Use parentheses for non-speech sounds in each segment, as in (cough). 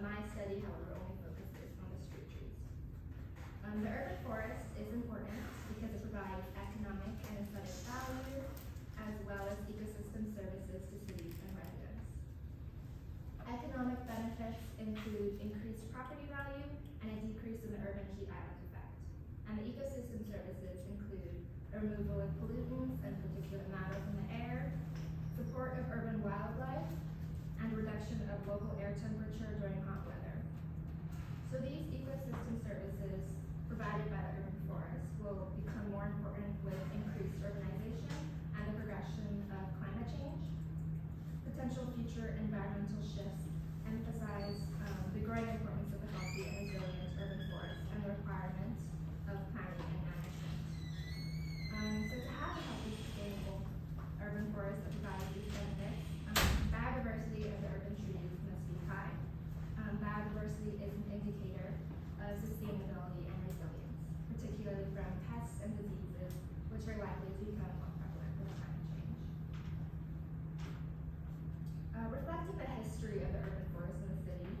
my study, however, only focuses on the street trees. Um, the urban forest is important because it provides economic and aesthetic value as well as ecosystem services to cities and residents. Economic benefits include increased property value and a decrease in the urban heat island effect. And the ecosystem services include removal of pollutants and particulate matter from the air, support of urban wildlife, of local air temperature during hot weather. So these ecosystem services provided by the urban forest will become more important with increased urbanization and the progression of climate change. Potential future environmental shifts emphasize um, the growing importance of a healthy and resilient urban forest and the requirements of planning and management. Um, so to have a healthy, sustainable urban forest that provides these benefits, um, biodiversity of the urban trees must be high. Um, biodiversity is an indicator of sustainability and resilience, particularly from pests and diseases, which are likely to become more prevalent with climate change. Uh, reflecting the history of the urban forest in the city,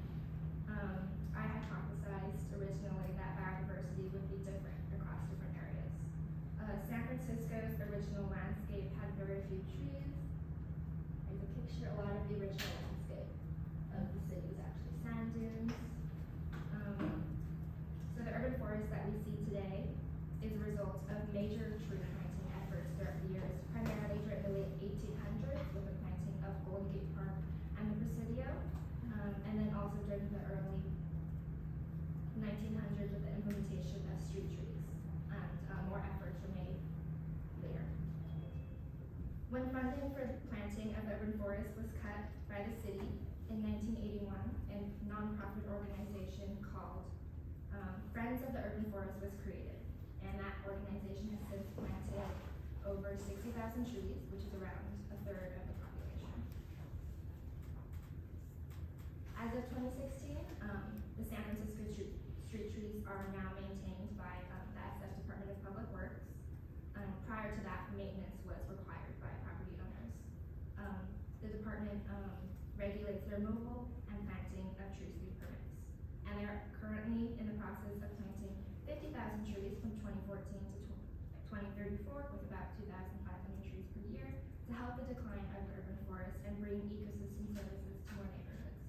um, I hypothesized originally that biodiversity would be different across different areas. Uh, San Francisco's original landscape had very few trees. There's a picture, a lot of the original landscape of the city was actually sand dunes. Um, so the urban forest that we see today is a result of major tree planting efforts throughout the years, primarily during the late 1800s with the planting of Golden Gate Park and the Presidio, um, and then also during the early 1900s with the implementation of street trees, and uh, more efforts were made later. When funding for planting of urban forests was cut by the city in 1981, a nonprofit organization called um, Friends of the Urban Forest was created, and that organization has since planted over 60,000 trees, which is around a third of the population. As of 2016, um, the San Francisco street, street trees are now maintained by um, the SF Department of Public Works. Um, prior to that, maintenance was required by property owners. Um, the department um, regulates the removal and planting of trees through permits. And they are currently in the process of planting 50,000 trees from 2014 to 2034 with about 2,500 trees per year to help the decline of urban forest and bring ecosystem services to our neighborhoods.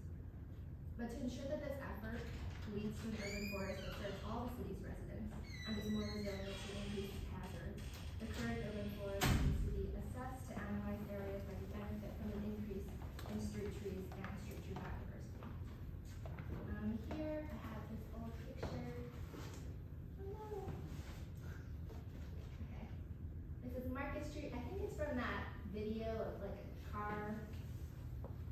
But to ensure that this effort leads to an urban forest that serves all the city's residents and is more resilient to increased hazards, the current urban forest needs to be assessed to analyze areas that could benefit from an increase in street trees and street tree biodiversity. Um, here I have this old picture. Oh no. Okay. This is Market Street. I think it's from that video of like a car,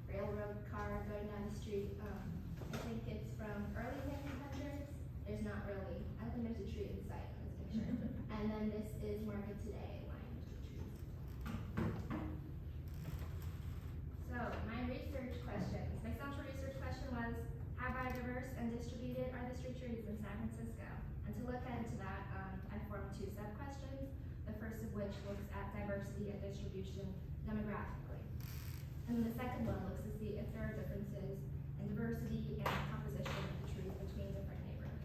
railroad car going down the street. Um, I think it's from early 1900s. There's not really, I don't think there's a tree in sight in this picture. and then this is Market Today. So, my research questions. My central research question was, how biodiverse and distributed are the street trees in San Francisco? And to look into that, um, I formed two sub-questions, the first of which looks at diversity and distribution demographically. And the second one looks to see if there are differences in diversity and composition of the trees between different neighborhoods.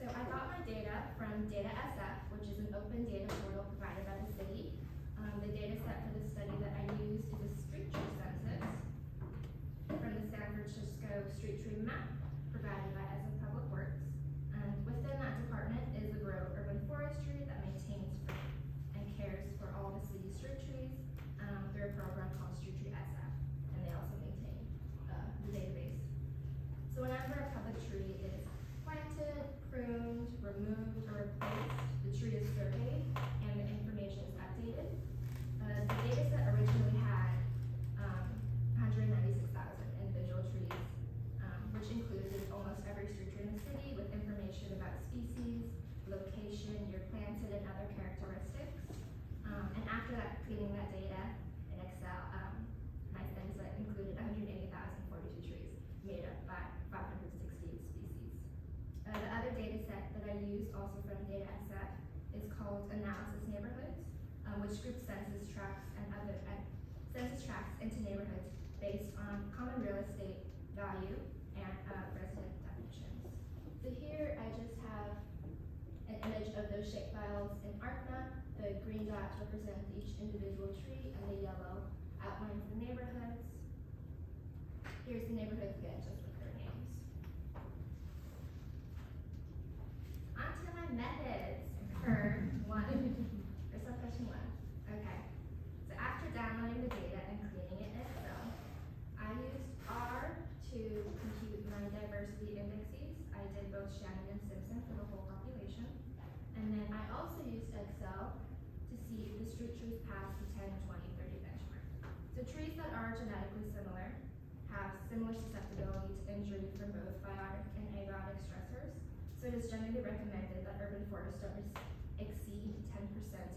So I got my data DataSF, which is an open data portal provided by the city. Um, the data set for the study that I used is a street tree census from the San Francisco Street Tree Map provided by SF Public Works. And within that department is the Bureau of Urban Forestry that maintains and cares for all the city's street trees um, through a program called Street Tree SF. And they also maintain uh, the database. So whenever a public tree is planted, pruned, removed, or replaced, the tree is surveyed and the information is updated. Uh, the data set originally had um, 196,000 individual trees, um, which included almost every street tree in the city with information about species, location, year planted, and other characteristics. Um, and after that, cleaning that data in Excel, um, my study set included 180,042 trees made up by 560 species. Uh, the data set also from DataSF is called Analysis Neighborhoods, um, which groups census tracts and other and census tracts into neighborhoods based on common real estate value and uh, resident definitions. So here I just have an image of those shapefiles in ArcMap. The green dots represent each individual tree and the yellow outlines the neighborhoods. Here's the neighborhoods again, just with their names. Onto my methods for one, for sub question one. Okay. So after downloading the data and cleaning it in Excel, I used R to compute my diversity indexes. I did both Shannon and Simpson for the whole population. And then I also used Excel to see if the street trees passed the 10, 20, 30 benchmark. So trees that are genetically similar have similar susceptibility to injury from both biotic and abiotic stressors. So it is generally recommended that urban forests don't exceed 10%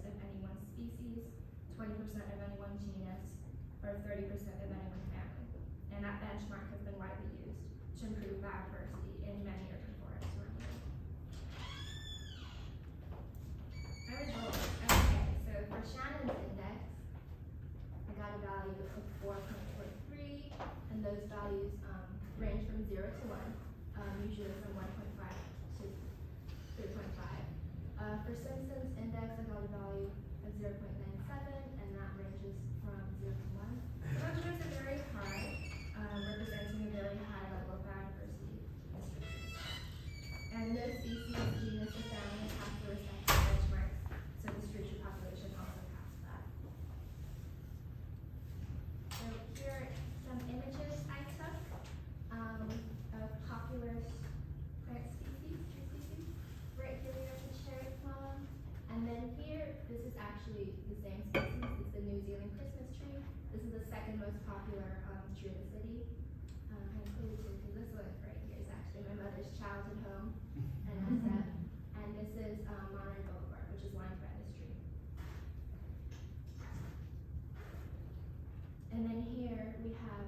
of any one species, 20% of any one genus, or 30% of any one family. And that benchmark has been widely used to improve biodiversity in many urban forests around the world. My results. Okay, so for Shannon's index, I got a value of 4.43, and those values um, range from 0 to 1, um, usually from 1.5 to 3.5. Uh, for Simpson's index, I got a value of 0.97, and that ranges from 0 to 1. So those numbers are very high, um, representing a very high level of biodiversity in street trees. And no species, genus, or family passed the respective benchmarks, so the street tree population also passed that. So here are some images I took um, of popular plant species, tree species. Right here we have the cherry plum, and then here this is actually the same species. It's the New Zealand Christmas tree. This is the second most popular um, tree in the city. Um, I included two because this one right here is actually my mother's childhood home, and SF. And this is um, Monterey Boulevard, which is lined by this tree. And then here we have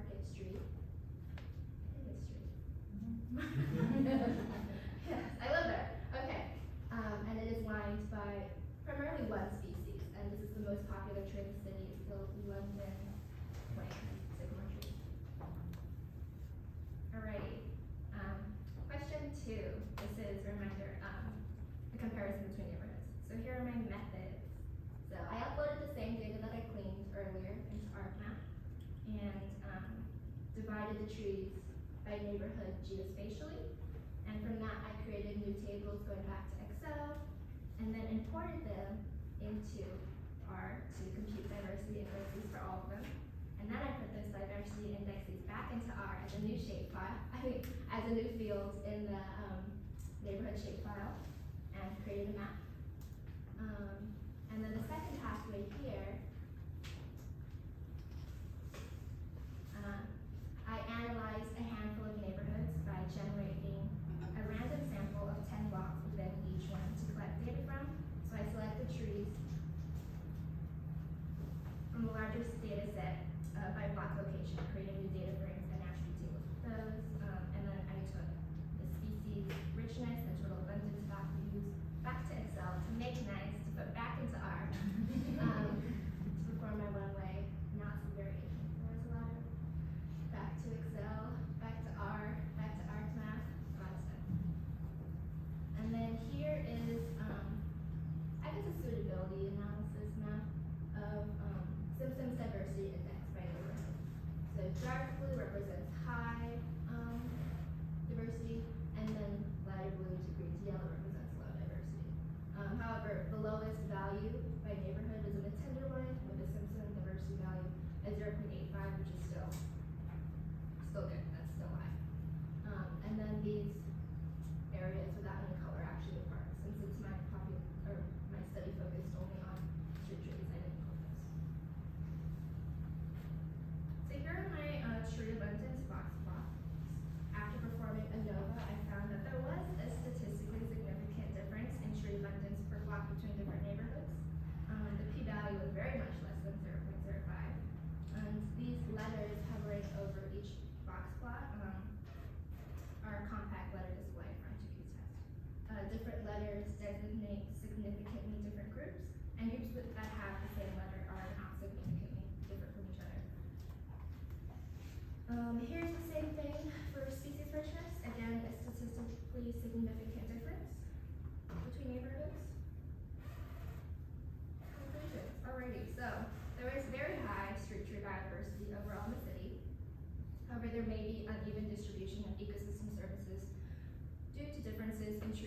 Market Street. I think it's street. yes, I live there. Okay. Um, and it is lined by primarily one species, and this is the most popular tree in the city. It's the London plane sycamore tree. Alrighty. Um, question two. This is a reminder, um, a comparison between neighborhoods. So here are my methods. So I uploaded the same data that I cleaned earlier into ArcMap and um, divided the trees by neighborhood geospatially. And from that, I created new tables going back to Excel and then imported them into R to compute diversity indices for all of them. And then I put those diversity indexes back into R as a new shapefile, (laughs) I mean, as a new field in the um, neighborhood shapefile and created a map. Um, and then the second pathway here, uh, I analyzed a handful of neighborhoods by generating a random sample of 10 blocks within each one to collect data from. So I selected trees from the largest data set uh, by block location, created new data frames and attribute tables with those. Um, and then I took the species richness and total abundance values back to Excel to make nice, to put back into R. um, to perform my one-way, not some variation. There's a lot of back to Excel, back to R, back to ArcMap, a lot of stuff. And then here is, um, I guess a suitability analysis map of um, Simpson's diversity index by neighborhood. So dark blue represents high um, diversity, and then lighter blue to green to yellow represents low diversity. Um, however, the lowest value by neighborhood is in the Tenderloin with a Simpson diversity value at 0.85, which is still still good.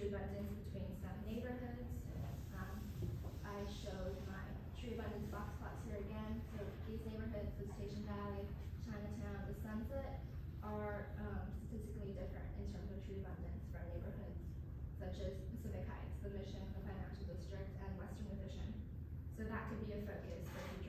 tree abundance between some neighborhoods. Um, I showed my tree abundance box plots here again. So these neighborhoods, the Visitacion Valley, Chinatown, the Sunset, are um, statistically different in terms of tree abundance from neighborhoods such as Pacific Heights, the Mission, the Financial District, and Western Addition. So that could be a focus for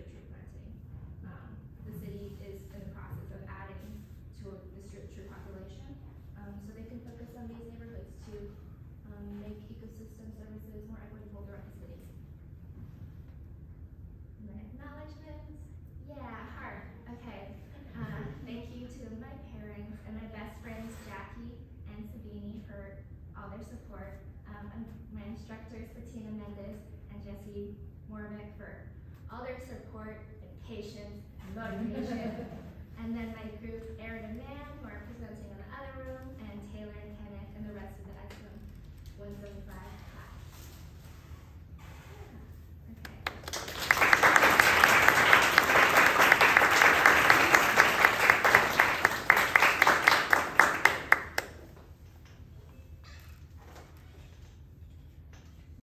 patience,